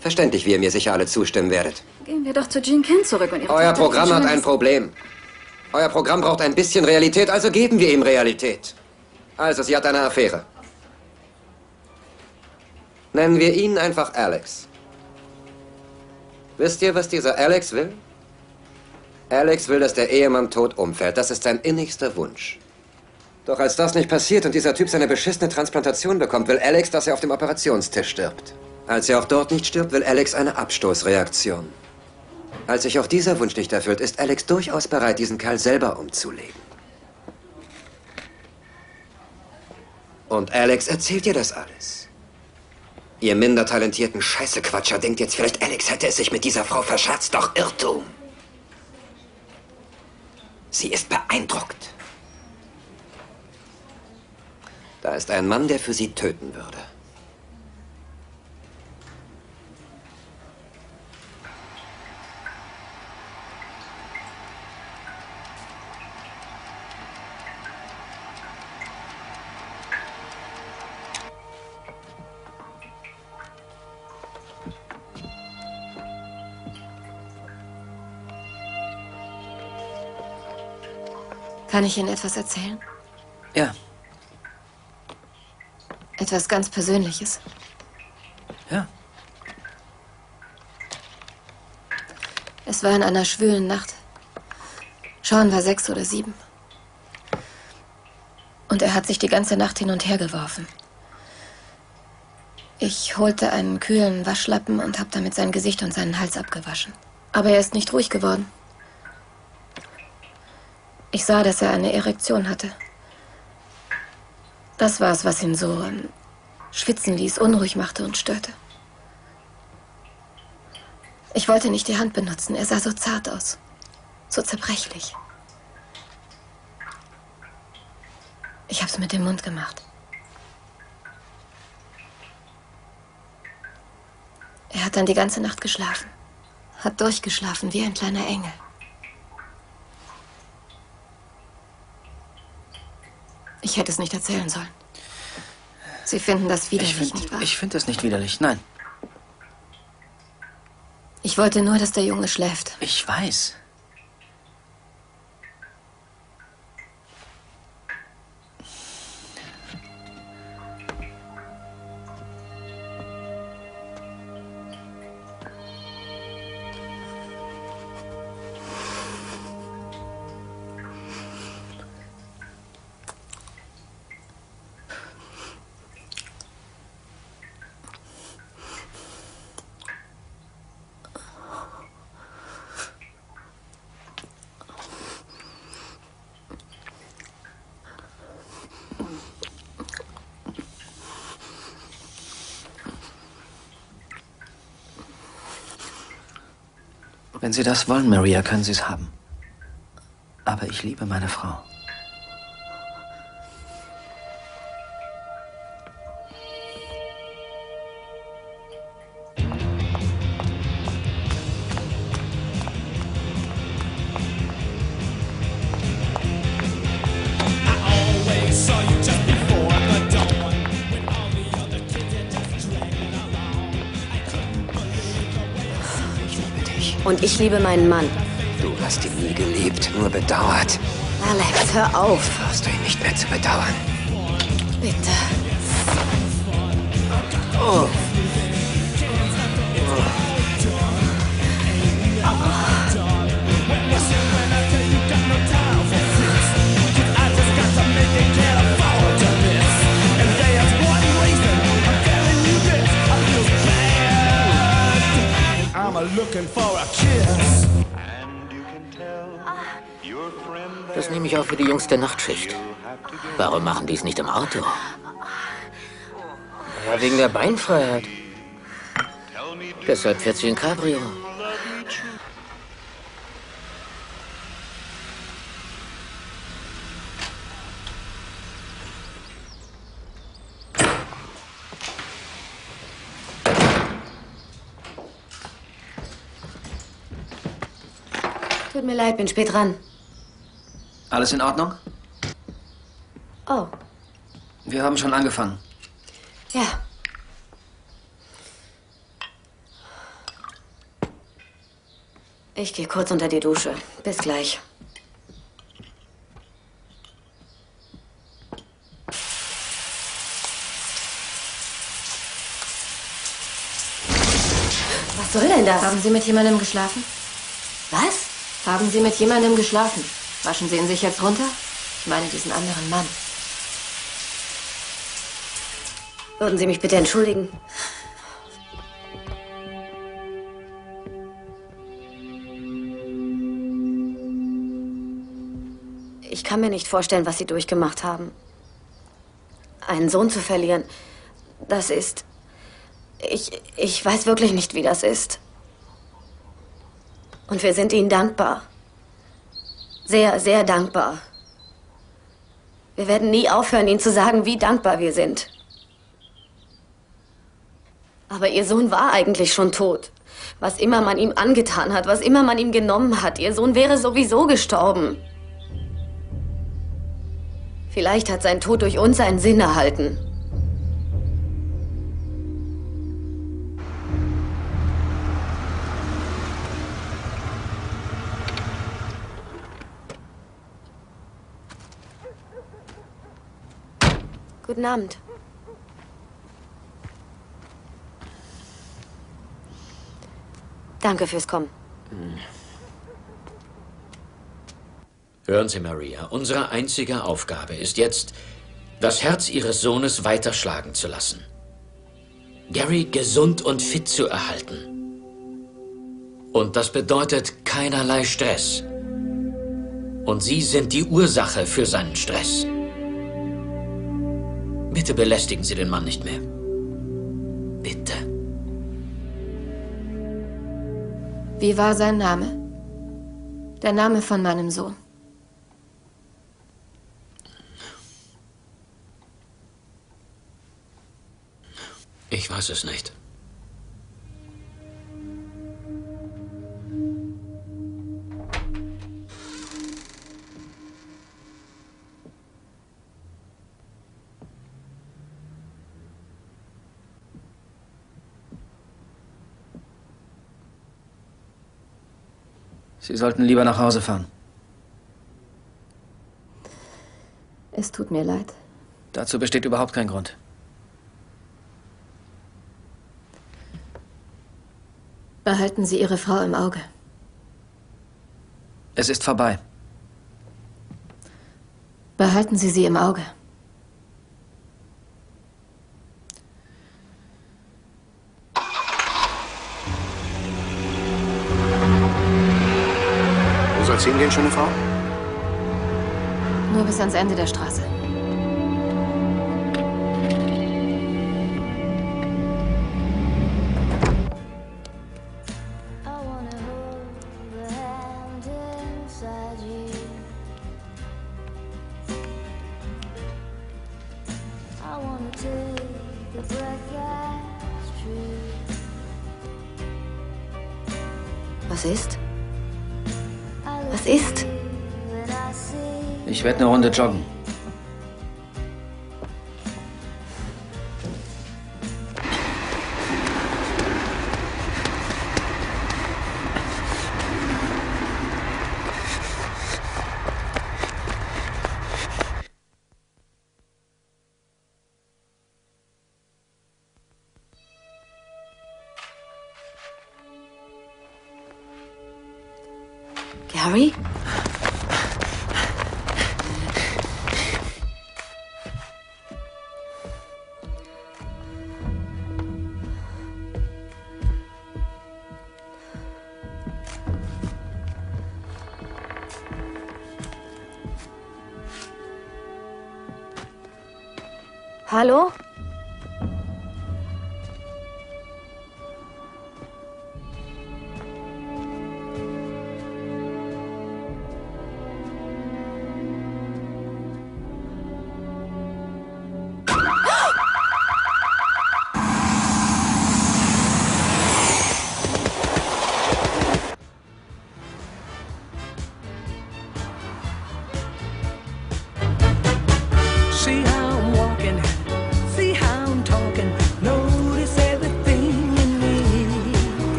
Verständlich, wie ihr mir sicher alle zustimmen werdet. Gehen wir doch zu Jean Ken zurück und ihre Euer Programm hat ein Problem. Euer Programm braucht ein bisschen Realität, also geben wir ihm Realität. Also, sie hat eine Affäre. Nennen wir ihn einfach Alex. Wisst ihr, was dieser Alex will? Alex will, dass der Ehemann tot umfällt. Das ist sein innigster Wunsch. Doch als das nicht passiert und dieser Typ seine beschissene Transplantation bekommt, will Alex, dass er auf dem Operationstisch stirbt. Als er auch dort nicht stirbt, will Alex eine Abstoßreaktion. Als sich auch dieser Wunsch nicht erfüllt, ist Alex durchaus bereit, diesen Kerl selber umzulegen. Und Alex erzählt ihr das alles. Ihr minder talentierten Scheißequatscher denkt jetzt vielleicht, Alex hätte es sich mit dieser Frau verscherzt. Doch Irrtum. Sie ist beeindruckt. Da ist ein Mann, der für sie töten würde. Kann ich Ihnen etwas erzählen? Ja. Etwas ganz Persönliches. Ja. Es war in einer schwülen Nacht. Sean war sechs oder sieben. Und er hat sich die ganze Nacht hin und her geworfen. Ich holte einen kühlen Waschlappen und habe damit sein Gesicht und seinen Hals abgewaschen. Aber er ist nicht ruhig geworden. Ich sah, dass er eine Erektion hatte. Das war es, was ihn so ähm, schwitzen ließ, unruhig machte und störte. Ich wollte nicht die Hand benutzen. Er sah so zart aus. So zerbrechlich. Ich hab's mit dem Mund gemacht. Er hat dann die ganze Nacht geschlafen. Hat durchgeschlafen wie ein kleiner Engel. Ich hätte es nicht erzählen sollen. Sie finden das widerlich, Ich finde nicht wahr? ich find das nicht widerlich. Nein. Ich wollte nur, dass der Junge schläft. Ich weiß. Sie das wollen, Maria, können Sie es haben. Aber ich liebe meine Frau. Und ich liebe meinen Mann. Du hast ihn nie geliebt, nur bedauert. Alex, hör auf. Brauchst du ihn nicht mehr zu bedauern. Bitte. Oh. I'm looking for a. Das nehme ich auch für die Jungs der Nachtschicht. Warum machen die es nicht im Auto? Ja, wegen der Beinfreiheit. Deshalb fährt sie in Cabrio. Mir leid, bin spät dran. Alles in Ordnung? Oh, Wir haben schon angefangen. ja. Ich gehe kurz unter die Dusche. Bis gleich. Was soll denn das? Haben Sie mit jemandem geschlafen? Was? Haben Sie mit jemandem geschlafen? Waschen Sie ihn sich jetzt runter? Ich meine diesen anderen Mann. Würden Sie mich bitte entschuldigen? Ich kann mir nicht vorstellen, was Sie durchgemacht haben. Einen Sohn zu verlieren, das ist... Ich, ich weiß wirklich nicht, wie das ist. Und wir sind Ihnen dankbar. Sehr, sehr dankbar. Wir werden nie aufhören, Ihnen zu sagen, wie dankbar wir sind. Aber Ihr Sohn war eigentlich schon tot. Was immer man ihm angetan hat, was immer man ihm genommen hat, Ihr Sohn wäre sowieso gestorben. Vielleicht hat sein Tod durch uns einen Sinn erhalten. Guten Abend. Danke fürs Kommen. Hören Sie, Maria, unsere einzige Aufgabe ist jetzt, das Herz Ihres Sohnes weiter schlagen zu lassen. Gary gesund und fit zu erhalten. Und das bedeutet keinerlei Stress. Und Sie sind die Ursache für seinen Stress. Bitte belästigen Sie den Mann nicht mehr. Bitte. Wie war sein Name? Der Name von meinem Sohn. Ich weiß es nicht. Sie sollten lieber nach Hause fahren. Es tut mir leid. Dazu besteht überhaupt kein Grund. Behalten Sie Ihre Frau im Auge. Es ist vorbei. Behalten Sie sie im Auge. Soll's hingehen, schöne Frau? Nur bis ans Ende der Straße. Werde eine Runde joggen. Gary? Hallo?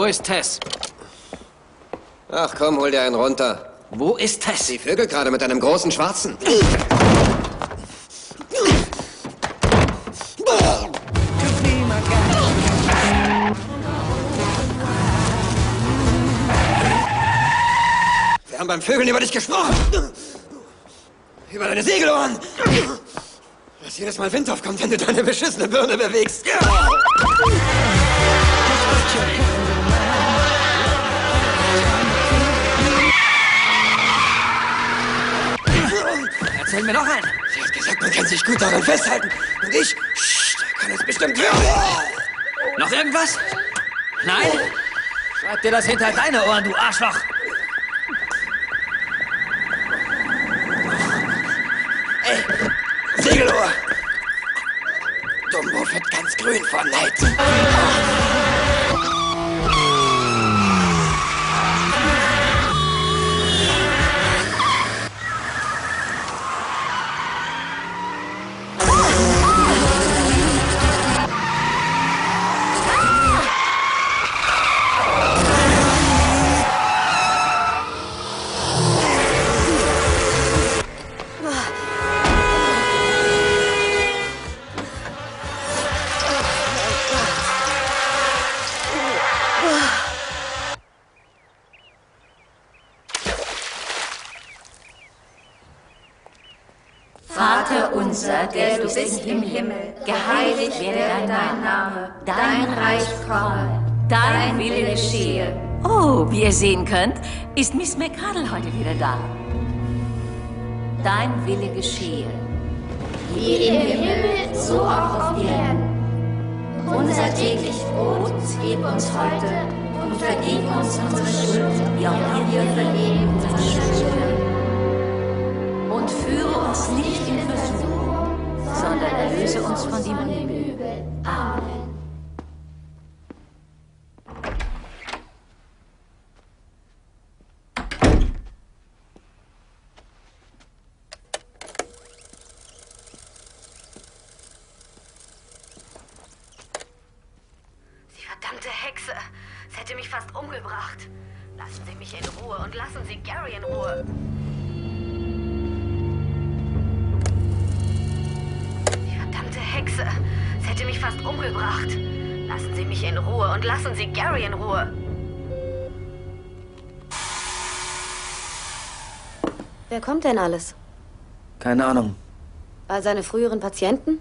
Wo ist Tess? Ach komm, hol dir einen runter. Wo ist Tess? Die Vögel gerade mit einem großen Schwarzen. Wir haben beim Vögeln über dich gesprochen. Über deine Segelohren. Dass jedes Mal Wind aufkommt, wenn du deine beschissene Birne bewegst. Sich gut daran festhalten. Und ich, Psst, kann es bestimmt werden. Noch irgendwas? Nein? Schreib dir das hinter deine Ohren, du Arschloch. Ey, Segelohr. Dumbo wird ganz grün vor Neid. Könnt, ist Miss McCardle heute wieder da. Dein Wille geschehe. Wie im Himmel, so auch auf Erden. Unser täglich Brot gib uns heute und vergib uns unsere Schuld, wie auch wir vergeben unseren Schuldigern. Und führe uns nicht in Versuchung, sondern erlöse uns von dem Übel. Amen. Gary in Ruhe. Wer kommt denn alles? Keine Ahnung. All seine früheren Patienten?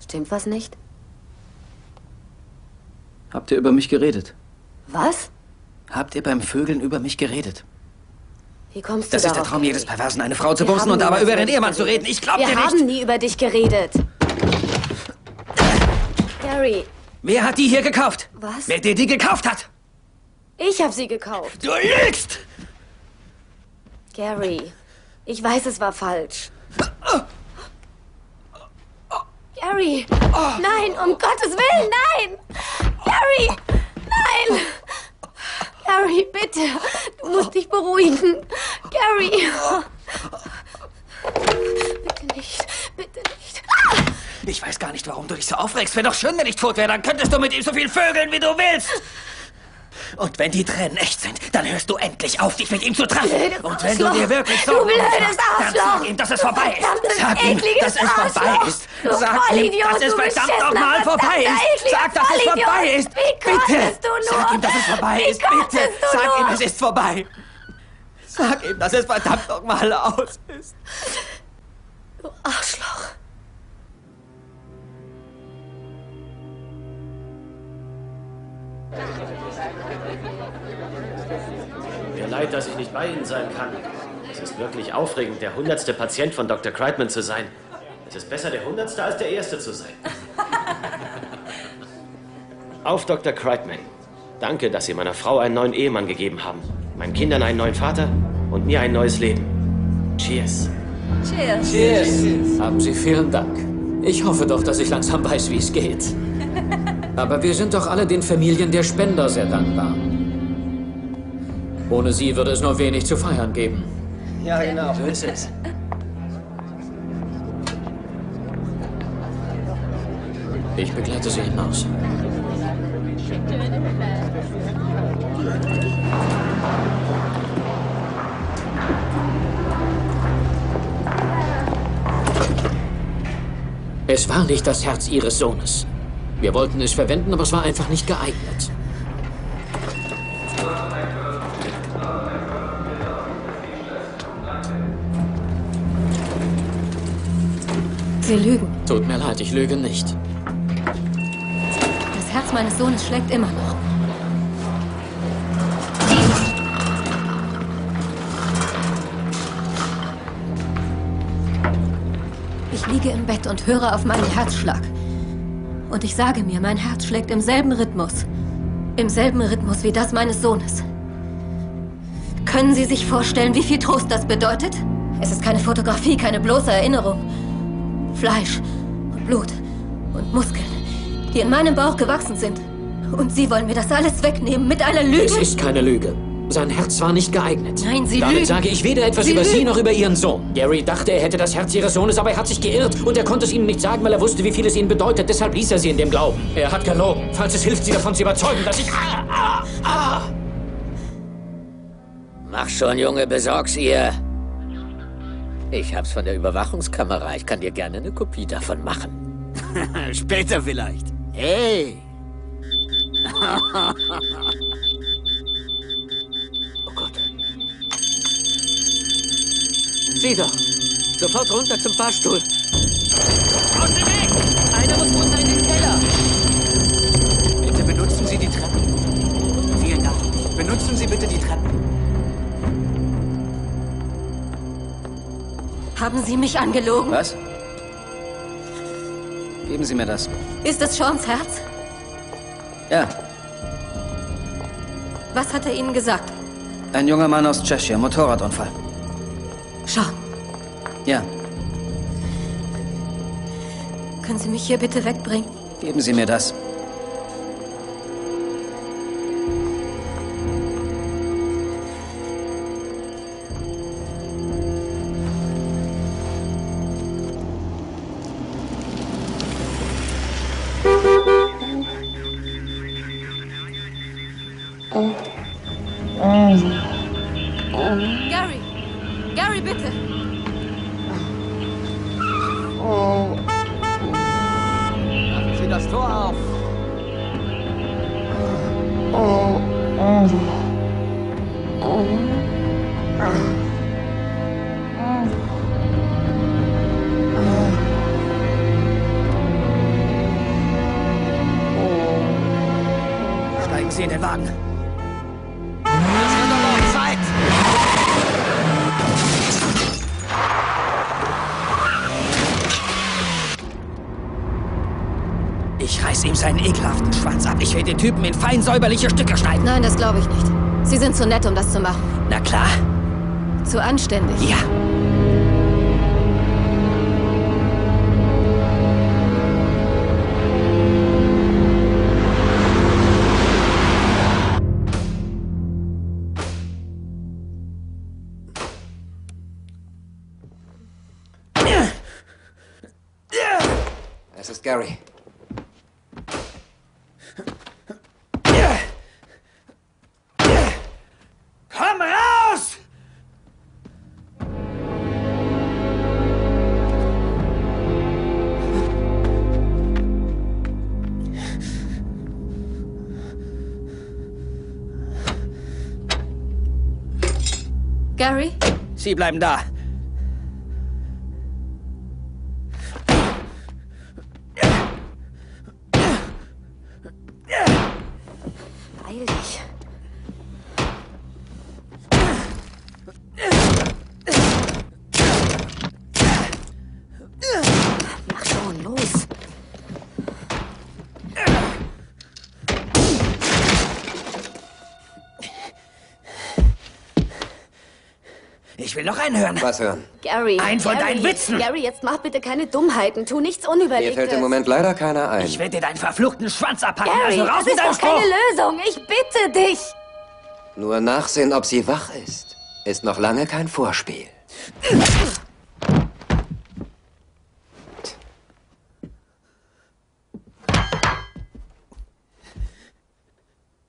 Stimmt was nicht? Habt ihr über mich geredet? Was? Habt ihr beim Vögeln über mich geredet? Wie kommst du Das ist der Traum jedes Perversen, eine Frau zu Wir bumsen haben und dabei niemals über ihren Ehemann zu reden. Ich glaub Wir dir haben nicht. nie über dich geredet. Gary, Wer hat die hier gekauft? Was? Wer dir die gekauft hat? ich habe sie gekauft. Du lügst! Gary, ich weiß, es war falsch. Gary! Nein, um Gottes Willen, nein! Gary! Gary, bitte! Du musst dich beruhigen. Gary! Bitte nicht, bitte nicht. Ich weiß gar nicht, warum du dich so aufregst. Wäre doch schön, wenn ich tot wäre. Dann könntest du mit ihm so viel vögeln, wie du willst. Und wenn die Tränen echt sind, dann hörst du endlich auf, dich mit ihm zu treffen. Und wenn du Arschloch. dir wirklich Du Sorgen blödes machst, dann Arschloch. sag ihm, dass es vorbei ist. Sag ihm, dass es vorbei ist. Du Sag ihm, dass es du verdammt nochmal vorbei ist. Sag, dass es vorbei ist. Bitte. du? Sag ihm, dass es vorbei ist. Bitte. du Sag ihm, es ist vorbei. Sag ihm, dass es verdammt nochmal aus ist. Du Arschloch. Mir leid, dass ich nicht bei Ihnen sein kann. Es ist wirklich aufregend, der hundertste Patient von Dr. Kreitman zu sein. Es ist besser, der hundertste als der erste zu sein. <laughs> Auf Dr. Kreitman. Danke, dass Sie meiner Frau einen neuen Ehemann gegeben haben, meinen Kindern einen neuen Vater und mir ein neues Leben. Cheers. Cheers. Cheers. Haben Sie vielen Dank. Ich hoffe doch, dass ich langsam weiß, wie es geht. <laughs> Aber wir sind doch alle den Familien der Spender sehr dankbar. Ohne sie würde es nur wenig zu feiern geben. Ja, genau. So ist es. Ich begleite sie hinaus. Es war nicht das Herz ihres Sohnes. Wir wollten es verwenden, aber es war einfach nicht geeignet. Sie lügen. Tut mir leid, ich lüge nicht. Das Herz meines Sohnes schlägt immer noch. Ich liege im Bett und höre auf meinen Herzschlag. Und ich sage mir, mein Herz schlägt im selben Rhythmus. Im selben Rhythmus wie das meines Sohnes. Können Sie sich vorstellen, wie viel Trost das bedeutet? Es ist keine Fotografie, keine bloße Erinnerung. Fleisch und Blut und Muskeln, die in meinem Bauch gewachsen sind. Und Sie wollen mir das alles wegnehmen mit einer Lüge? Es ist keine Lüge. Sein Herz war nicht geeignet. Nein, Sie Damit lügen. sage ich weder etwas Sie über Sie lügen. noch über Ihren Sohn. Gary dachte, er hätte das Herz Ihres Sohnes, aber er hat sich geirrt. Und er konnte es Ihnen nicht sagen, weil er wusste, wie viel es Ihnen bedeutet. Deshalb ließ er Sie in dem Glauben. Er hat gelogen. Falls es hilft, Sie davon zu überzeugen, dass ich... Ah, ah, ah. Mach schon, Junge, besorg's ihr. Ich hab's von der Überwachungskamera. Ich kann dir gerne eine Kopie davon machen. <laughs> Später vielleicht. Hey! <laughs> Sieh doch. Sofort runter zum Fahrstuhl. Aus dem Weg! Einer muss runter in den Keller. Bitte benutzen Sie die Treppen. Vielen Dank. Benutzen Sie bitte die Treppen. Haben Sie mich angelogen? Was? Geben Sie mir das. Ist es Seans Herz? Ja, Was hat er Ihnen gesagt? ein junger Mann aus Cheshire, Motorradunfall. Sean, Ja, können Sie mich hier bitte wegbringen? geben Sie mir das. Typen in fein säuberliche Stücke schneiden. Nein, das glaube ich nicht. Sie sind zu nett, um das zu machen. Na klar. Zu anständig. Ja. Es ist Gary. Gary? Sie bleiben da. reinhören. Was hören? Gary. Ein von Gary, deinen Witzen. Gary, jetzt mach bitte keine Dummheiten. Tu nichts Unüberlegtes. Mir fällt im Moment leider keiner ein. Ich werde dir deinen verfluchten Schwanz abpacken. Gary, also raus das ist doch Spruch. keine Lösung. Ich bitte dich. Nur nachsehen, ob sie wach ist, ist noch lange kein Vorspiel.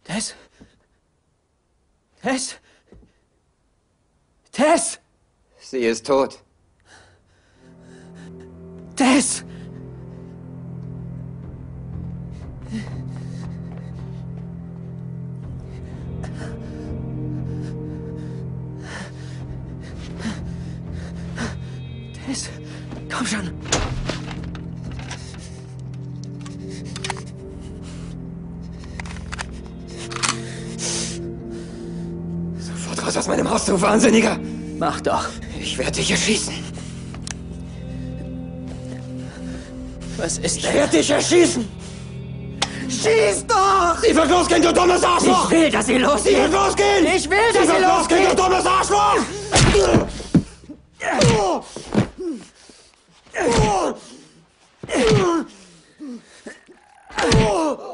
Tess? Tess? Tess? Sie ist tot. Tess! Tess, komm schon. Sofort raus aus meinem Haus, du Wahnsinniger! Mach doch. Ich werde dich erschießen. Was ist Ich werde dich erschießen! Schieß doch! Sie wird losgehen, du dummes Arschloch! Ich will, dass sie losgeht. Sie wird losgehen! Ich will, dass sie sie wird losgehen, du dummes Arschloch! Nein. <sniffs> <sniffs>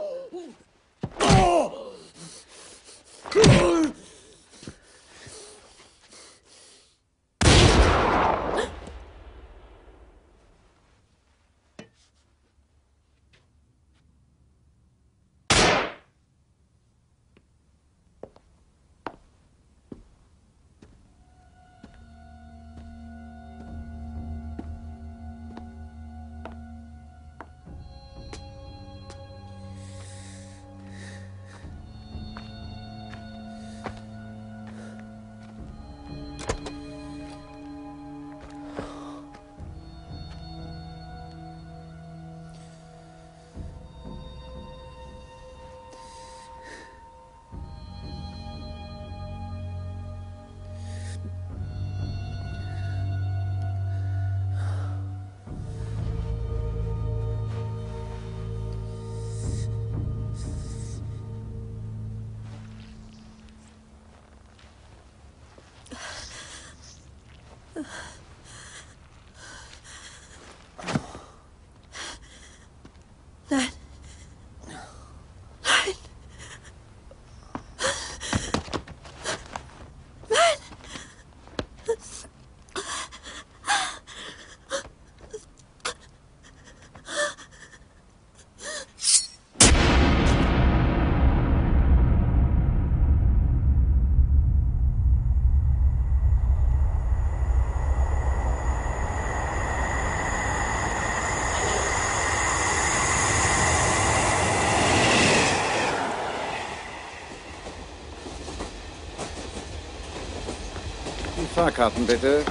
Fahrkarten bitte.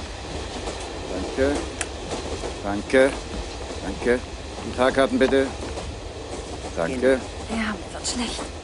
Danke. Danke. Danke. Die Fahrkarten bitte. Danke. Ja, wird schlecht.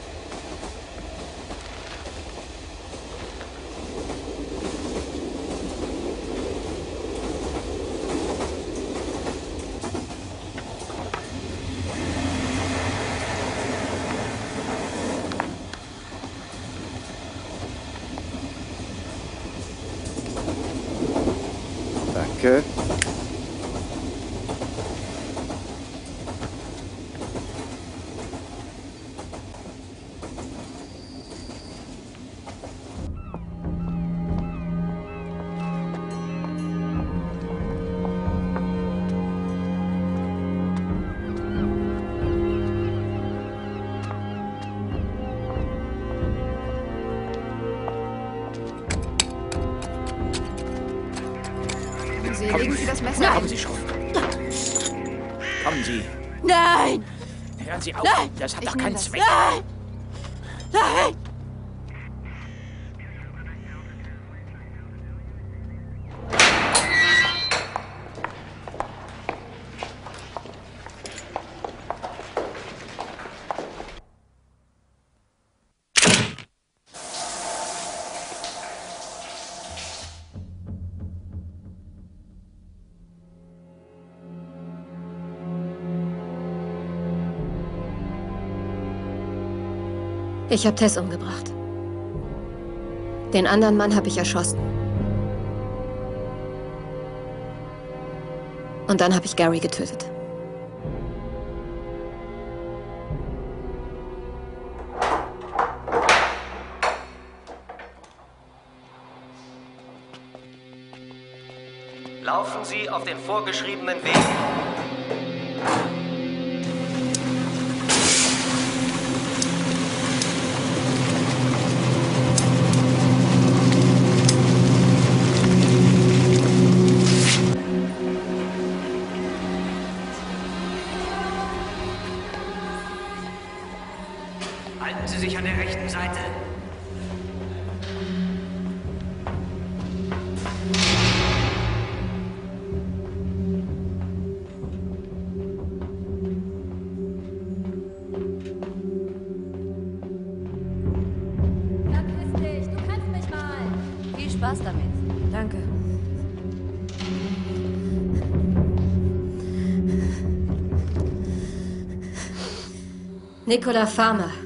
Messer Kommen. Sie schon. Kommen Sie. Nein! Hören Sie auf. Nein! Das hat Ich doch keinen. Zweck. Nein! Nein! Ich habe Tess umgebracht. Den anderen Mann habe ich erschossen. Und dann habe ich Gary getötet. Laufen Sie auf den vorgeschriebenen Weg. Nicola Farmer.